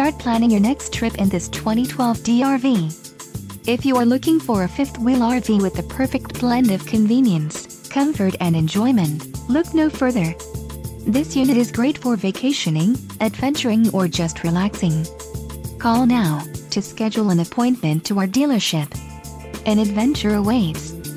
start planning your next trip in this 2012 DRV. If you are looking for a fifth-wheel RV with the perfect blend of convenience, comfort and enjoyment, look no further. This unit is great for vacationing, adventuring or just relaxing. Call now to schedule an appointment to our dealership. An adventure awaits.